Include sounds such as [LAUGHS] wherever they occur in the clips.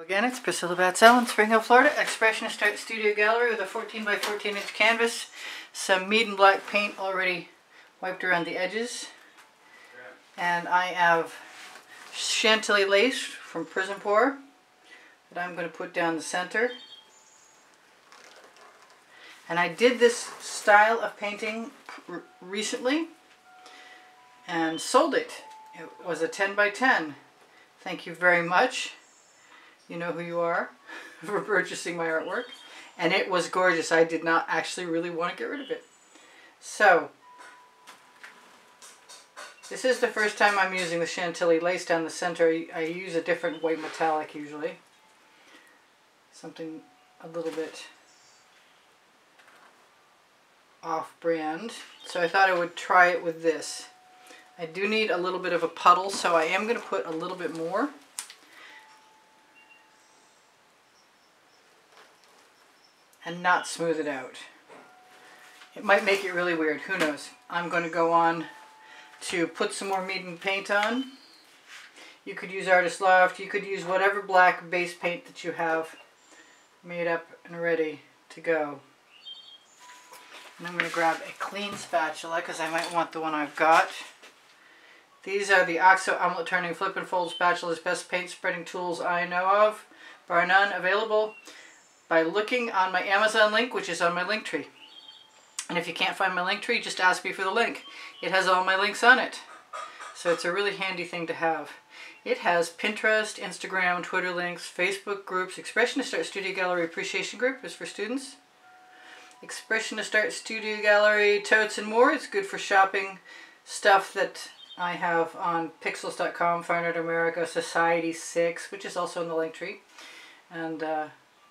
again, it's Priscilla Batzell in Spring Hill, Florida, Expressionist Art Studio Gallery with a 14 by 14 inch canvas, some Mead and Black paint already wiped around the edges, and I have Chantilly lace from Prism Pour that I'm going to put down the center. And I did this style of painting recently and sold it. It was a 10 by 10. Thank you very much. You know who you are [LAUGHS] for purchasing my artwork. And it was gorgeous. I did not actually really want to get rid of it. So, this is the first time I'm using the Chantilly lace down the center. I use a different white metallic usually. Something a little bit off-brand. So I thought I would try it with this. I do need a little bit of a puddle, so I am going to put a little bit more. And not smooth it out. It might make it really weird, who knows. I'm going to go on to put some more and paint on. You could use Artist Loft, you could use whatever black base paint that you have made up and ready to go. And I'm going to grab a clean spatula because I might want the one I've got. These are the OXO Omelette Turning Flip and Fold Spatulas, best paint spreading tools I know of, bar none, available by looking on my Amazon link, which is on my link tree. And if you can't find my link tree, just ask me for the link. It has all my links on it. So it's a really handy thing to have. It has Pinterest, Instagram, Twitter links, Facebook groups, Expressionist Art Studio Gallery Appreciation Group is for students. Expressionist Art Studio Gallery, totes and more. It's good for shopping stuff that I have on pixels.com, Fine Art America, Society 6, which is also in the link tree, and uh,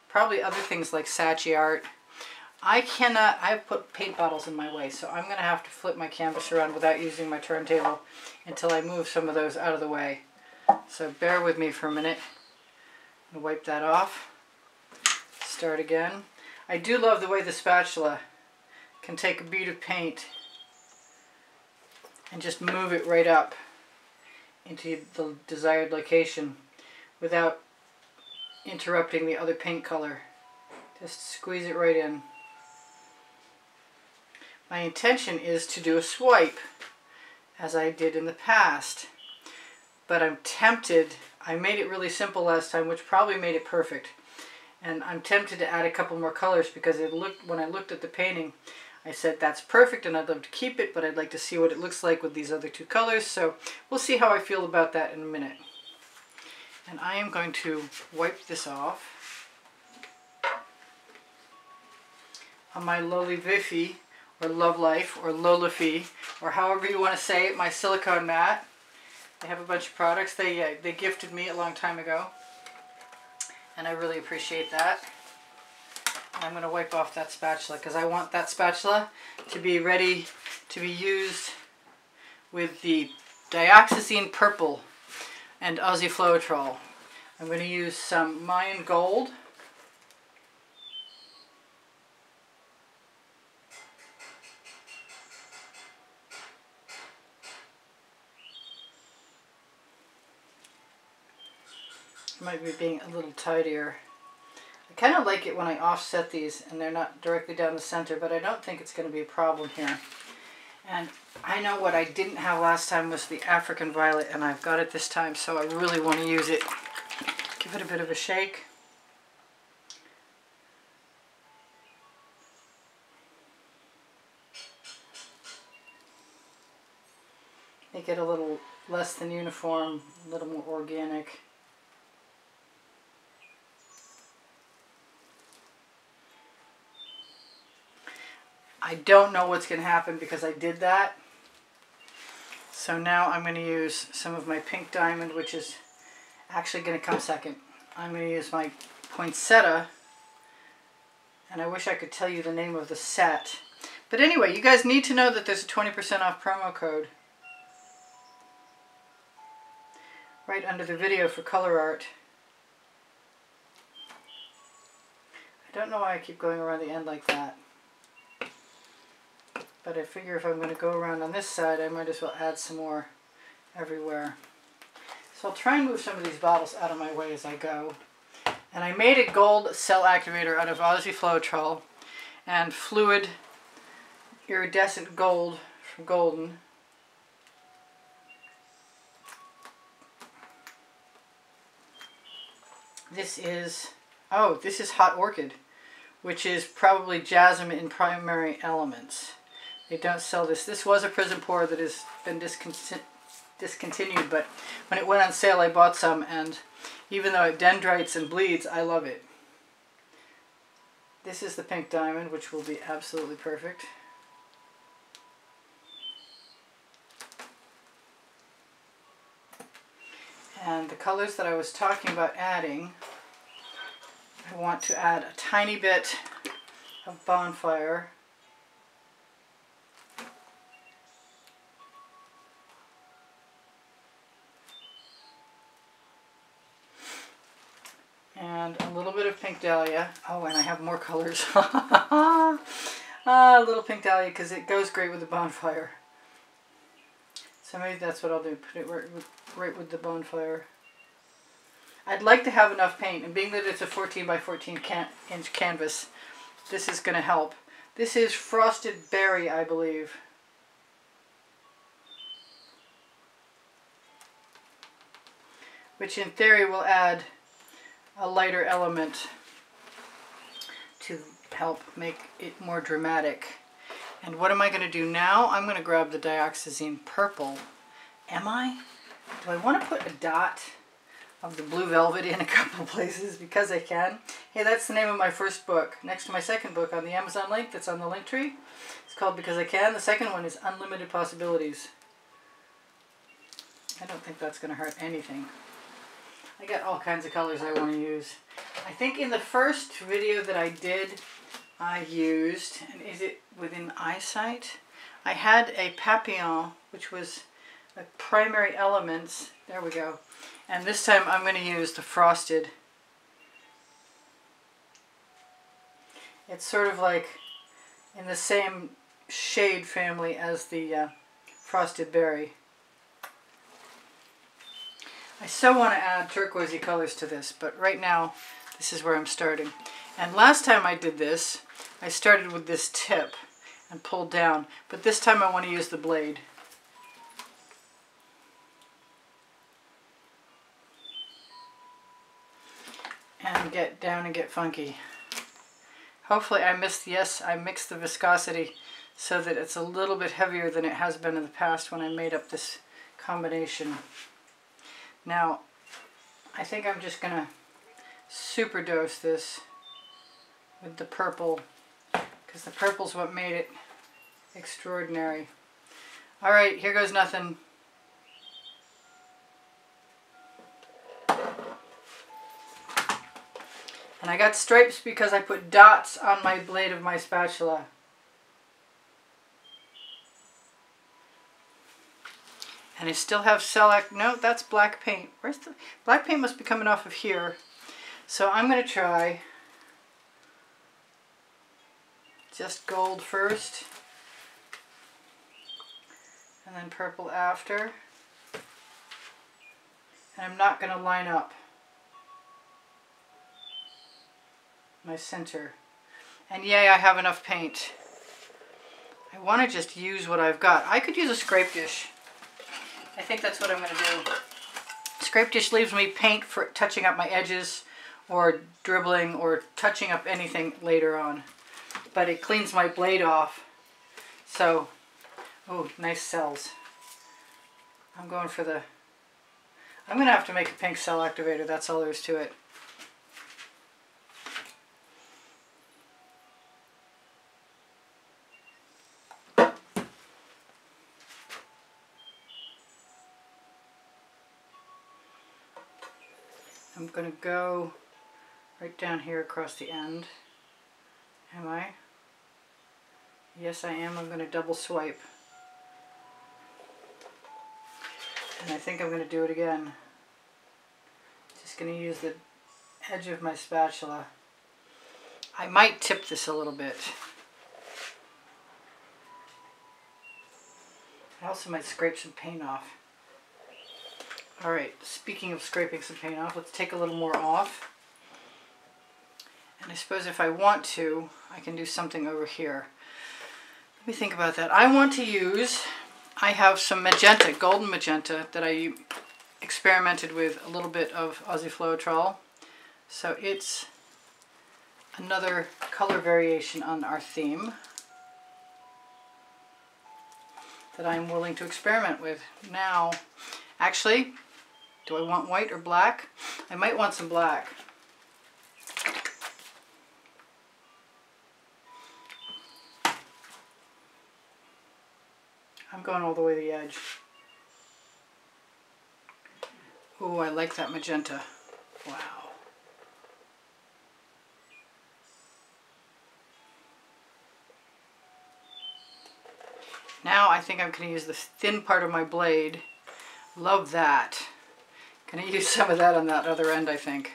probably other things like Saatchi Art. I cannot, I've put paint bottles in my way, so I'm going to have to flip my canvas around without using my turntable until I move some of those out of the way. So bear with me for a minute. wipe that off. Start again. I do love the way the spatula can take a bead of paint and just move it right up into the desired location without interrupting the other paint color. Just squeeze it right in. My intention is to do a swipe as I did in the past but I'm tempted I made it really simple last time which probably made it perfect and I'm tempted to add a couple more colors because it looked when I looked at the painting I said that's perfect and I'd love to keep it, but I'd like to see what it looks like with these other two colors. So we'll see how I feel about that in a minute. And I am going to wipe this off on my Loli Vifi or Love Life or Lolafi or however you want to say it, my silicone mat. They have a bunch of products. They, uh, they gifted me a long time ago and I really appreciate that. I'm going to wipe off that spatula because I want that spatula to be ready to be used with the dioxazine purple and Aussie Floetrol. I'm going to use some Mayan Gold. Might be being a little tidier I kind of like it when I offset these and they're not directly down the center, but I don't think it's going to be a problem here. And I know what I didn't have last time was the African Violet, and I've got it this time, so I really want to use it. Give it a bit of a shake. Make it a little less than uniform, a little more organic. I don't know what's going to happen because I did that. So now I'm going to use some of my pink diamond, which is actually going to come second. I'm going to use my poinsettia. And I wish I could tell you the name of the set. But anyway, you guys need to know that there's a 20% off promo code. Right under the video for Color Arte. I don't know why I keep going around the end like that. But I figure if I'm going to go around on this side, I might as well add some more everywhere. So I'll try and move some of these bottles out of my way as I go. And I made a gold cell activator out of Aussie Floetrol and fluid iridescent gold from Golden. This is, oh, this is Hot Orchid, which is probably jasmine in primary elements. They don't sell this. This was a Prism Pour that has been discontinued discontinued, but when it went on sale, I bought some, and even though it dendrites and bleeds, I love it. This is the pink diamond, which will be absolutely perfect. And the colors that I was talking about adding, I want to add a tiny bit of bonfire and a little bit of pink dahlia. Oh, and I have more colors. [LAUGHS] ah, a little pink dahlia because it goes great with the bonfire. So maybe that's what I'll do, put it right with, right with the bonfire. I'd like to have enough paint, and being that it's a 14 by 14 can inch canvas, this is going to help. This is Frosted Berry, I believe. Which in theory will add a lighter element help make it more dramatic. And what am I going to do now? I'm going to grab the dioxazine purple. Am I? Do I want to put a dot of the blue velvet in a [LAUGHS] couple places because I can? Hey, that's the name of my first book. Next to my second book on the Amazon link that's on the link tree. It's called Because I Can. The second one is Unlimited Possibilities. I don't think that's going to hurt anything. I got all kinds of colors I want to use. I think in the first video that I did, I used, and is it within eyesight? I had a papillon, which was a primary elements. There we go. And this time I'm going to use the frosted. It's sort of like in the same shade family as the uh, frosted berry. I so want to add turquoisey colors to this, but right now this is where I'm starting. And last time I did this, I started with this tip and pulled down, but this time I want to use the blade. And get down and get funky. Hopefully I missed, yes, I mixed the viscosity so that it's a little bit heavier than it has been in the past when I made up this combination. Now, I think I'm just going to super dose this with the purple because the purple's what made it extraordinary. All right, here goes nothing. And I got stripes because I put dots on my blade of my spatula. And I still have shellac. No, that's black paint. Where's the black paint must be coming off of here. So I'm going to try just gold first and then purple after. And I'm not going to line up my center. And yay, I have enough paint. I want to just use what I've got. I could use a scrape dish. I think that's what I'm going to do. Scrape dish leaves me paint for touching up my edges or dribbling or touching up anything later on. But it cleans my blade off. So, oh, nice cells. I'm going for the... I'm going to have to make a pink cell activator. That's all there is to it. I'm going to go right down here across the end. Am I? Yes, I am. I'm going to double swipe. And I think I'm going to do it again. Just going to use the edge of my spatula. I might tip this a little bit. I also might scrape some paint off. Alright, speaking of scraping some paint off, let's take a little more off. I suppose if I want to, I can do something over here. Let me think about that. I want to use, I have some magenta, golden magenta, that I experimented with a little bit of Aussie. So it's another color variation on our theme that I'm willing to experiment with. Now, actually, do I want white or black? I might want some black. I'm going all the way to the edge. Oh, I like that magenta. Wow. Now I think I'm going to use the thin part of my blade. Love that. Going to use some of that on that other end, I think.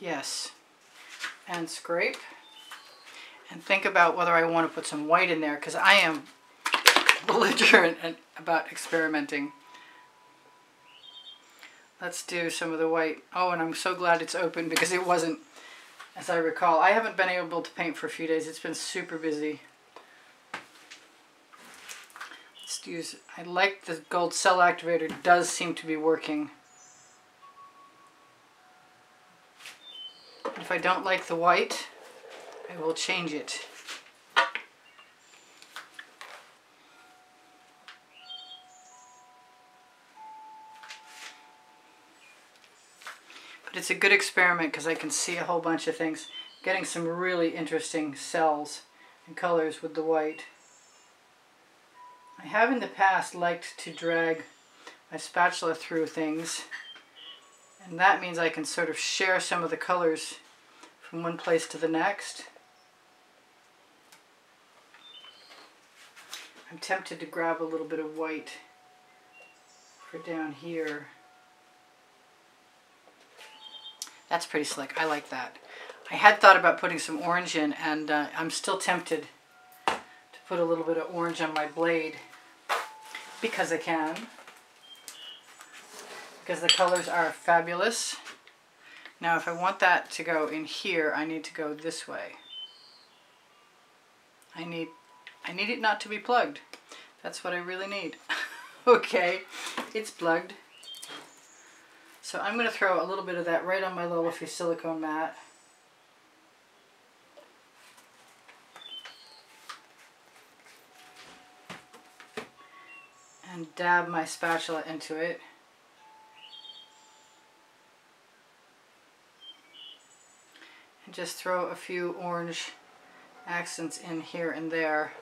Yes. And scrape. And think about whether I want to put some white in there because I am belligerent about experimenting. Let's do some of the white. Oh, and I'm so glad it's open because it wasn't, as I recall. I haven't been able to paint for a few days. It's been super busy. Let's use, I like the gold cell activator. Does seem to be working. If I don't like the white, I will change it. But it's a good experiment because I can see a whole bunch of things. Getting some really interesting cells and colors with the white. I have in the past liked to drag my spatula through things and that means I can sort of share some of the colors from one place to the next. I'm tempted to grab a little bit of white for down here. That's pretty slick. I like that. I had thought about putting some orange in and uh, I'm still tempted to put a little bit of orange on my blade because I can. Because the colors are fabulous. Now if I want that to go in here, I need to go this way. I need, I need it not to be plugged. That's what I really need. [LAUGHS] okay, it's plugged. So I'm going to throw a little bit of that right on my Lolify silicone mat. And dab my spatula into it. Just throw a few orange accents in here and there.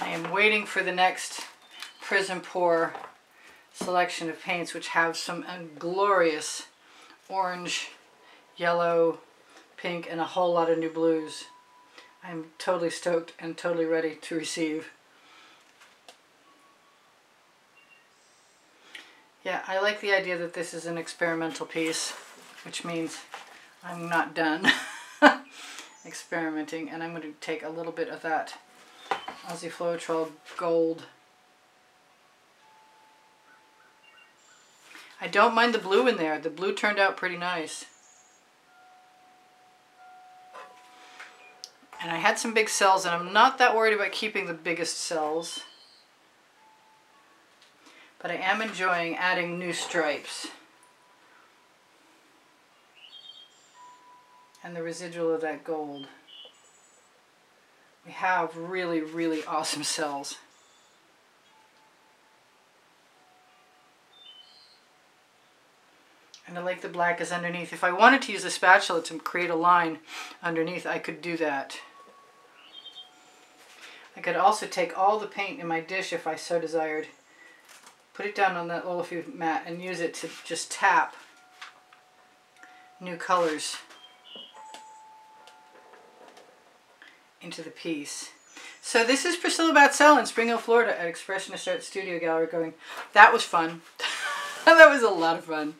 I am waiting for the next Prism Pour selection of paints which have some glorious orange, yellow, pink, and a whole lot of new blues. I'm totally stoked and totally ready to receive. Yeah, I like the idea that this is an experimental piece, which means I'm not done [LAUGHS] experimenting, and I'm going to take a little bit of that Aussie Floetrol Gold I don't mind the blue in there. The blue turned out pretty nice. And I had some big cells, and I'm not that worried about keeping the biggest cells. But I am enjoying adding new stripes. And the residual of that gold. We have really, really awesome cells. And I like the black is underneath. If I wanted to use a spatula to create a line underneath, I could do that. I could also take all the paint in my dish if I so desired, put it down on that Lolify mat and use it to just tap new colors into the piece. So this is Priscilla Batzell in Spring Hill, Florida at Expressionist Art Studio Gallery going, that was fun. [LAUGHS] that was a lot of fun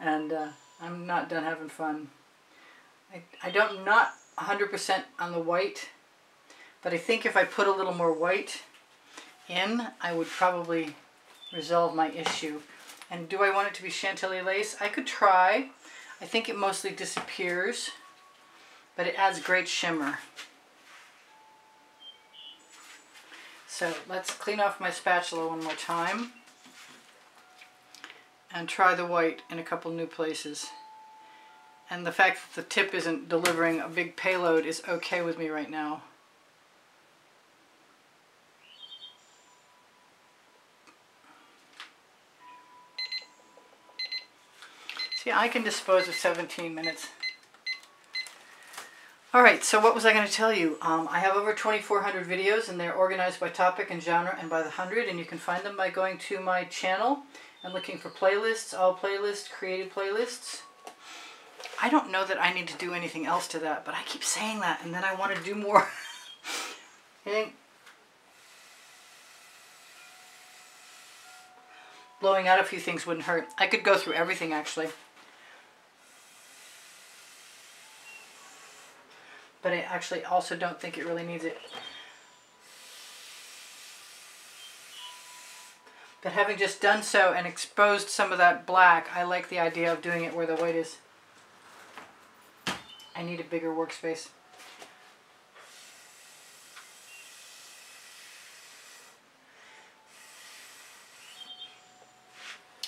and uh, I'm not done having fun. I, I don't, not 100% on the white, but I think if I put a little more white in, I would probably resolve my issue. And do I want it to be Chantilly lace? I could try. I think it mostly disappears, but it adds great shimmer. So let's clean off my spatula one more time and try the white in a couple new places. And the fact that the tip isn't delivering a big payload is okay with me right now. See, I can dispose of 17 minutes. Alright, so what was I going to tell you? Um, I have over 2,400 videos and they're organized by topic and genre and by the hundred and you can find them by going to my channel and looking for playlists, all playlists, created playlists. I don't know that I need to do anything else to that, but I keep saying that and then I want to do more. [LAUGHS] Blowing out a few things wouldn't hurt. I could go through everything actually. But I actually also don't think it really needs it. But having just done so and exposed some of that black, I like the idea of doing it where the white is. I need a bigger workspace.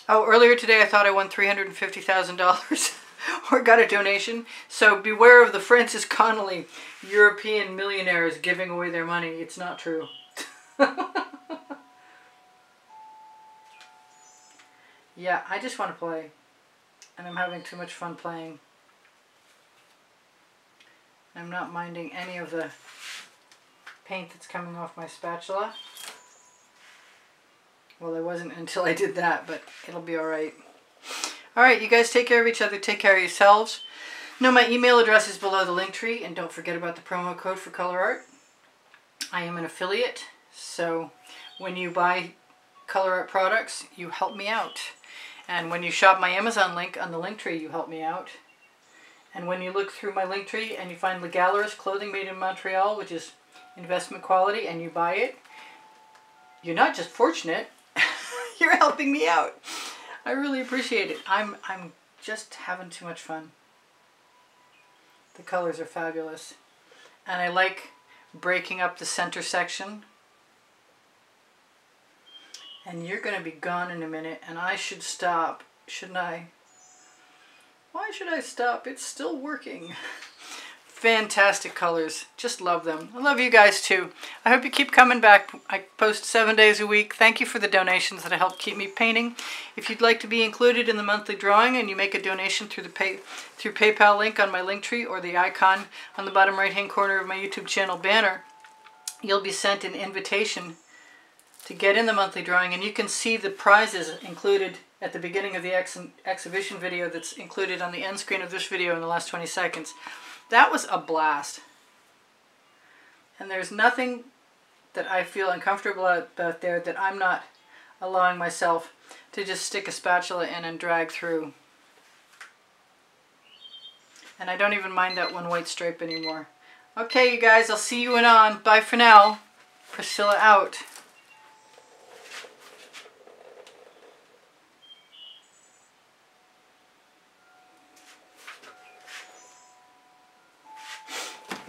Oh, earlier today I thought I won $350,000. [LAUGHS] or [LAUGHS] got a donation. So beware of the Francis Connolly European millionaires giving away their money. It's not true. [LAUGHS] yeah, I just want to play. And I'm having too much fun playing. I'm not minding any of the paint that's coming off my spatula. Well, I wasn't until I did that, but it'll be alright. All right, you guys take care of each other. Take care of yourselves. No, my email address is below the link tree, and don't forget about the promo code for Color Arte. I am an affiliate, so when you buy Color Arte products, you help me out. And when you shop my Amazon link on the link tree, you help me out. And when you look through my link tree and you find Legalaris clothing made in Montreal, which is investment quality, and you buy it, you're not just fortunate, [LAUGHS] you're helping me out. I really appreciate it. I'm, I'm just having too much fun. The colors are fabulous. And I like breaking up the center section. And you're going to be gone in a minute, and I should stop, shouldn't I? Why should I stop? It's still working. [LAUGHS] fantastic colors. Just love them. I love you guys too. I hope you keep coming back. I post seven days a week. Thank you for the donations that help keep me painting. If you'd like to be included in the monthly drawing and you make a donation through the pay through PayPal link on my link tree or the icon on the bottom right hand corner of my YouTube channel banner, you'll be sent an invitation to get in the monthly drawing and you can see the prizes included at the beginning of the ex exhibition video that's included on the end screen of this video in the last 20 seconds. That was a blast. And there's nothing that I feel uncomfortable about there that I'm not allowing myself to just stick a spatula in and drag through. And I don't even mind that one white stripe anymore. Okay, you guys, I'll see you in on. Bye for now. Priscilla out.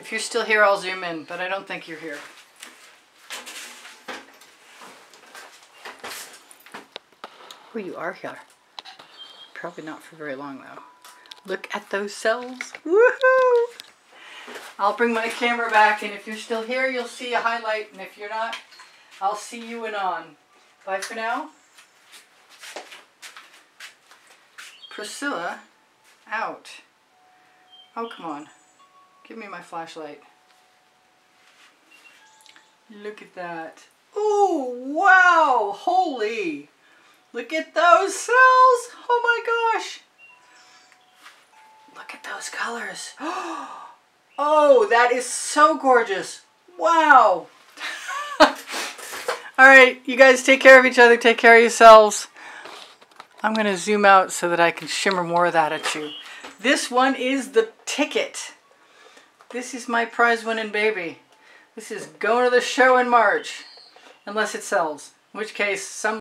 If you're still here, I'll zoom in, but I don't think you're here. Oh, you are here. Probably not for very long, though. Look at those cells. Woohoo! I'll bring my camera back, and if you're still here, you'll see a highlight, and if you're not, I'll see you in on. Bye for now. Priscilla, out. Oh, come on. Give me my flashlight. Look at that. Oh, wow! Holy! Look at those cells! Oh my gosh! Look at those colors. [GASPS] Oh, that is so gorgeous. Wow! [LAUGHS] All right, you guys take care of each other. Take care of yourselves. I'm going to zoom out so that I can shimmer more of that at you. This one is the ticket. This is my prize winning baby. This is going to the show in March. Unless it sells. In which case, some